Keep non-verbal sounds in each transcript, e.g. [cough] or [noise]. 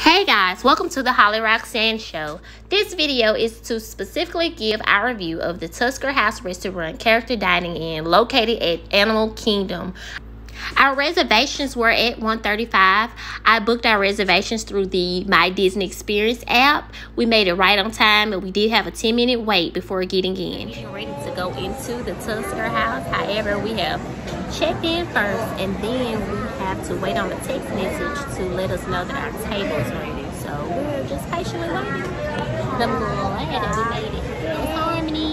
Hey guys, welcome to the Holly Roxanne Show. This video is to specifically give our review of the Tusker House Restaurant Character Dining Inn located at Animal Kingdom. Our reservations were at 135. I booked our reservations through the My Disney Experience app. We made it right on time, and we did have a 10 minute wait before getting in. Getting ready to go into the Tusker House. However, we have checked in first and then we have to wait on a text message to let us know that our table is ready. So we're just patiently waiting. I'm glad that we made it. Harmony.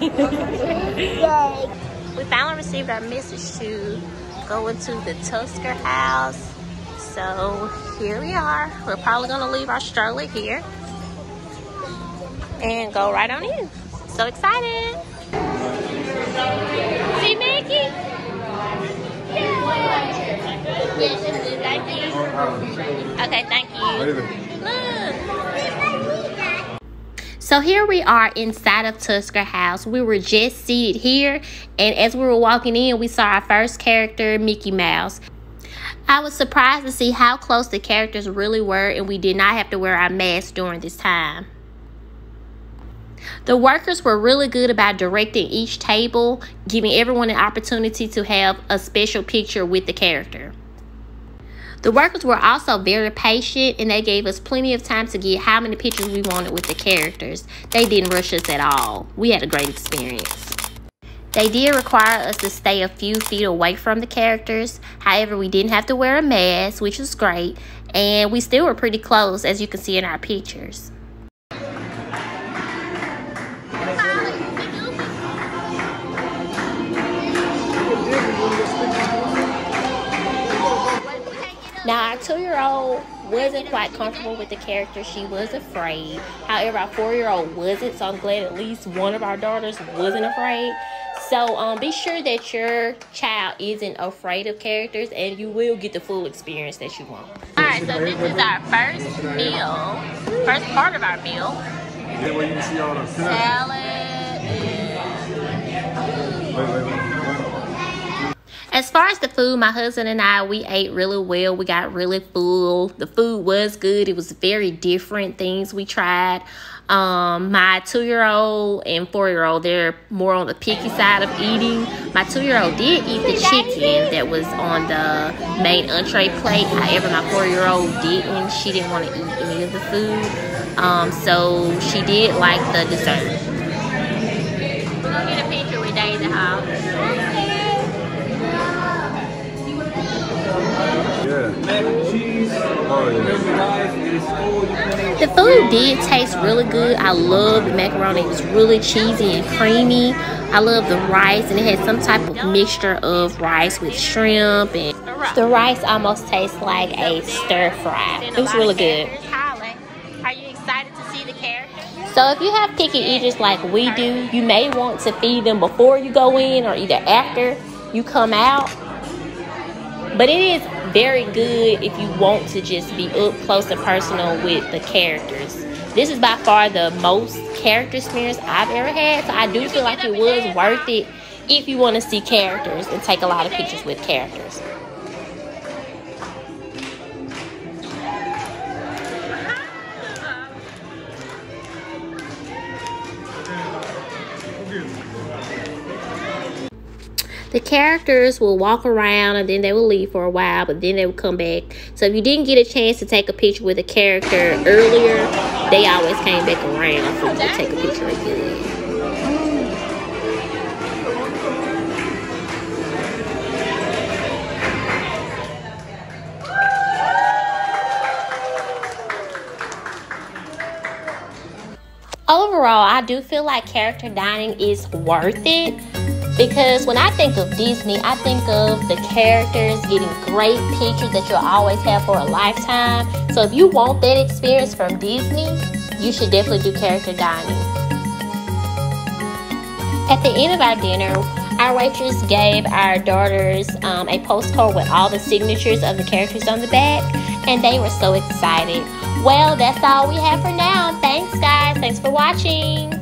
Hey. [laughs] we finally received our message to go into the Tusker house. So here we are. We're probably gonna leave our stroller here and go right on in. So excited. See Mickey? Thank you. Okay, thank you. Look. So here we are inside of Tusker House. We were just seated here, and as we were walking in, we saw our first character, Mickey Mouse. I was surprised to see how close the characters really were, and we did not have to wear our masks during this time. The workers were really good about directing each table, giving everyone an opportunity to have a special picture with the character. The workers were also very patient and they gave us plenty of time to get how many pictures we wanted with the characters. They didn't rush us at all. We had a great experience. They did require us to stay a few feet away from the characters. However, we didn't have to wear a mask, which was great. And we still were pretty close, as you can see in our pictures. Wasn't quite comfortable with the character. She was afraid. However, our four-year-old wasn't, so I'm glad at least one of our daughters wasn't afraid. So um, be sure that your child isn't afraid of characters and you will get the full experience that you want. All right, so this is our first meal, first part of our meal. Salad. As far as the food, my husband and I, we ate really well. We got really full. The food was good. It was very different things we tried. Um, my two-year-old and four-year-old, they're more on the picky side of eating. My two-year-old did eat the chicken that was on the main entree plate. However, my four-year-old didn't. She didn't want to eat any of the food. Um, so she did like the dessert. The food did taste really good. I love the macaroni. It was really cheesy and creamy. I love the rice and it had some type of mixture of rice with shrimp and the rice almost tastes like a stir fry. It was really good. Are you excited to see the characters? So if you have picky eaters like we do, you may want to feed them before you go in or either after you come out. But it is very good if you want to just be up close and personal with the characters. This is by far the most character experience I've ever had. So I do feel like it was worth it if you want to see characters and take a lot of pictures with characters. The characters will walk around and then they will leave for a while, but then they will come back. So if you didn't get a chance to take a picture with a character earlier, they always came back around for you to take a picture again. Overall, I do feel like character dining is worth it because when I think of Disney, I think of the characters getting great pictures that you'll always have for a lifetime. So if you want that experience from Disney, you should definitely do character dining. At the end of our dinner, our waitress gave our daughters um, a postcard with all the signatures of the characters on the back, and they were so excited. Well, that's all we have for now. Thanks, guys. Thanks for watching.